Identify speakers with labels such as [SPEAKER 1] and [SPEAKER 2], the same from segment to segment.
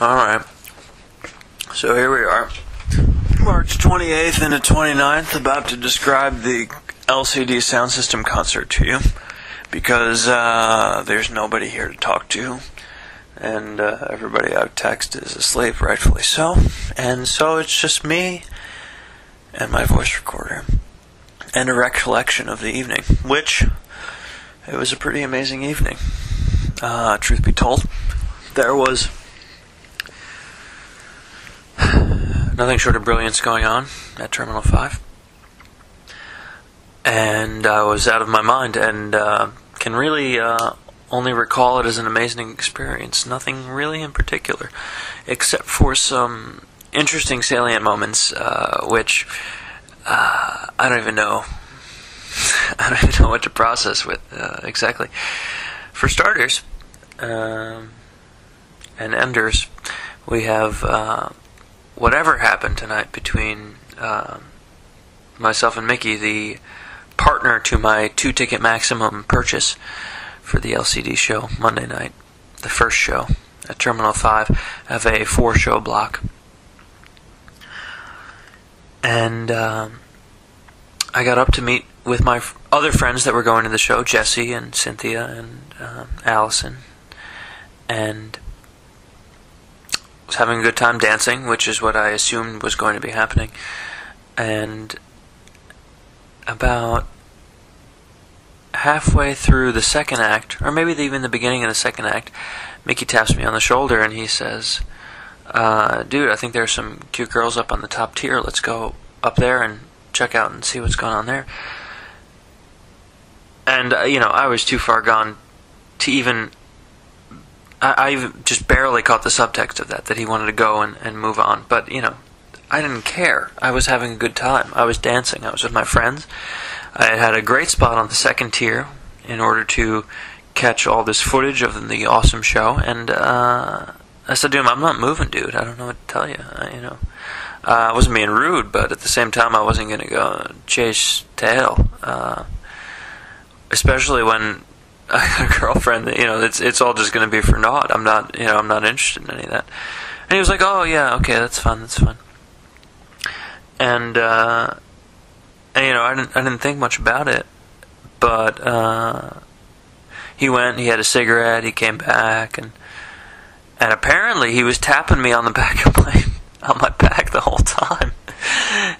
[SPEAKER 1] Alright. So here we are. March 28th into 29th, about to describe the LCD Soundsystem concert to you. Because uh, there's nobody here to talk to. And uh, everybody I've texted is asleep, rightfully so. And so it's just me and my voice recorder. And a recollection of the evening, which it was a pretty amazing evening. Uh, truth be told, there was nothing short of brilliance going on at Terminal 5. And I was out of my mind and uh, can really uh, only recall it as an amazing experience. Nothing really in particular, except for some interesting salient moments, uh, which uh, I don't even know. I don't even know what to process with uh, exactly. For starters, um, and enders, we have uh, whatever happened tonight between uh, myself and Micky, the partner to my two ticket maximum purchase for the LCD show Monday night, the first show at Terminal 5 of a four show block. And um, I got up to meet with my other friends that were going to the show Gessie and Cynthia and um, Alison. And was having a good time dancing, which is what I assumed was going to be happening. And about halfway through the second act, or maybe even the beginning of the second act, Micky taps me on the shoulder and he says, uh, "Dude, I think there's some cute girls up on the top tier. Let's go up there and check out and see what's going on there." And uh, you know, I was too far gone to even. I, I just barely caught the subtext of that that he wanted to go and, and move on, but you know, I didn't care. I was having a good time. I was dancing. I was with my friends. I had a great spot on the second tier in order to catch all this footage of the awesome show. And uh, I said to him, "I'm not moving, dude. I don't know what to tell you. I, you know, uh, I wasn't being rude, but at the same time, I wasn't going to go chase tail, uh, especially when." I got a girlfriend that you know it's it's all just going to be for naught. I'm not you know I'm not interested in any of that. And he was like, "Oh yeah, okay, that's fun, that's fun." And uh, and you know, I didn't I didn't think much about it, but uh, he went. He had a cigarette. He came back, and and apparently he was tapping me on the back of my on my back the whole time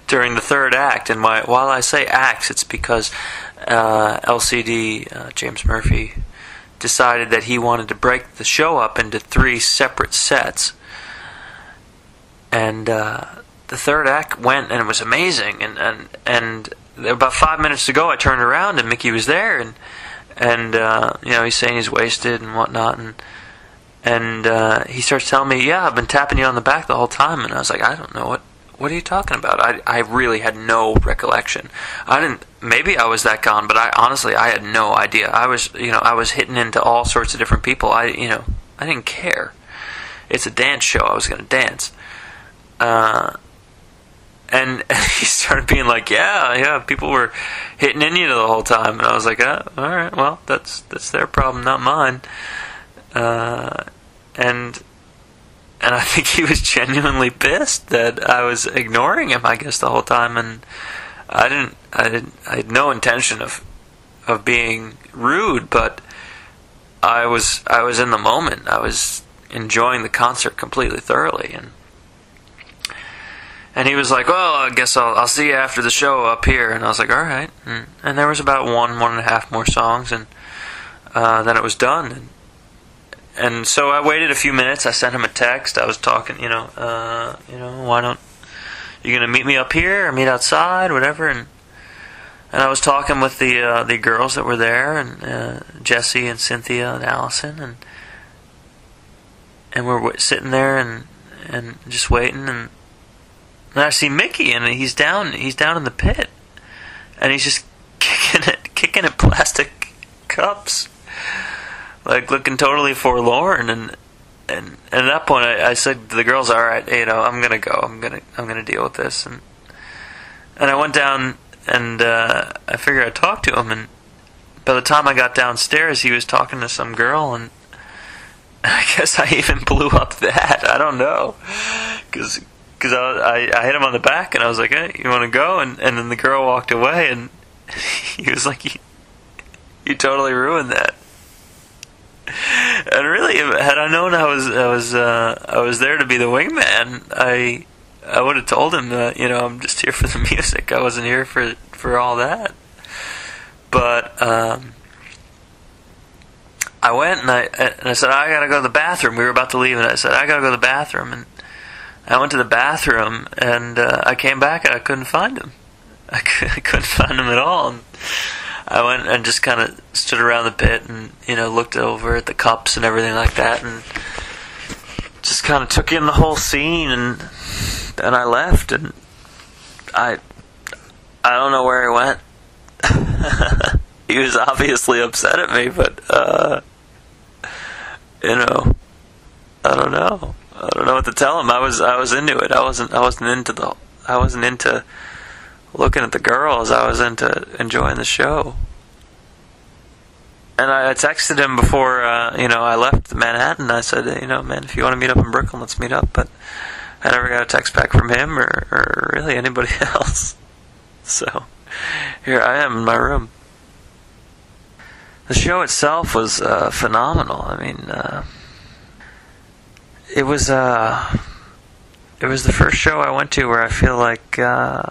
[SPEAKER 1] during the third act. And my, while I say acts, it's because uh, LCD uh, James Murphy decided that he wanted to break the show up into three separate sets, and. Uh, the third act went and it was amazing and and and about five minutes to go I turned around and Micky was there and and uh, you know he's saying he's wasted and whatnot and and uh, he starts telling me yeah I've been tapping you on the back the whole time and I was like I don't know what what are you talking about? I, I really had no recollection. I didn't maybe I was that gone but I honestly I had no idea. I was you know I was hitting into all sorts of different people. I you know I didn't care. It's a dance show. I was gonna dance. Uh, and and he started being like, "Yeah, yeah, people were hitting in you the whole time," and I was like, oh, "All right, well, that's that's their problem, not mine." Uh, and and I think he was genuinely pissed that I was ignoring him. I guess the whole time, and I didn't, I didn't, I had no intention of of being rude, but I was, I was in the moment. I was enjoying the concert completely thoroughly, and and he was like, "Well, I guess I'll I'll see you after the show up here." And I was like, "All right." And, and there was about one one and a half more songs, and uh, then it was done. And, and so I waited a few minutes. I sent him a text. I was talking, you know, uh, you know, why don't you gonna meet me up here or meet outside, whatever? And and I was talking with the uh, the girls that were there, and uh, Gessie and Cynthia and Alison, and and we're w- sitting there and and just waiting and I see Micky, and he's down. He's down in the pit, and he's just kicking it, kicking at plastic cups, like looking totally forlorn. And and, and at that point, I, I said to the girls, "All right, you know, I'm gonna go. I'm gonna I'm gonna deal with this." And and I went down, and uh, I figured I'd talk to him. And by the time I got downstairs, he was talking to some girl, and I guess I even blew up that. I don't know, because because I, I I hit him on the back and I was like, hey, you want to go? And and then the girl walked away and he was like, you, you totally ruined that. And really, had I known I was I was uh, I was there to be the wingman, I I would have told him that you know I'm just here for the music. I wasn't here for for all that. But um, I went and I and I said I gotta go to the bathroom. We were about to leave, and I said I gotta go to the bathroom. And I went to the bathroom, and uh, I came back and I couldn't find him. I, couldn't find him at all. And I went and just kind of stood around the pit and you know looked over at the cups and everything like that, and just kind of took in the whole scene. And then I left, and I I don't know where he went. he was obviously upset at me, but uh, you know, I don't know. I don't know what to tell him. I was I was into it. I wasn't I wasn't into the I wasn't into looking at the girls. I was into enjoying the show. And I, texted him before uh, you know I left Manhattan. I said, you know, man, if you want to meet up in Brooklyn, let's meet up. But I never got a text back from him or, or really anybody else. So here I am in my room. The show itself was uh, phenomenal. I mean, uh, it was uh, it was the first show I went to where I feel like uh,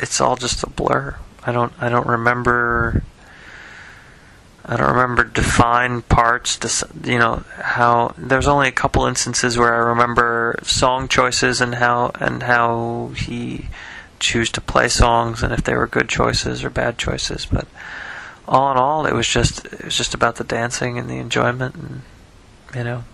[SPEAKER 1] it's all just a blur. I don't I don't remember I don't remember defined parts. You know how there's only a couple instances where I remember song choices and how and how he choose to play songs and if they were good choices or bad choices. But all in all, it was just it was just about the dancing and the enjoyment, and you know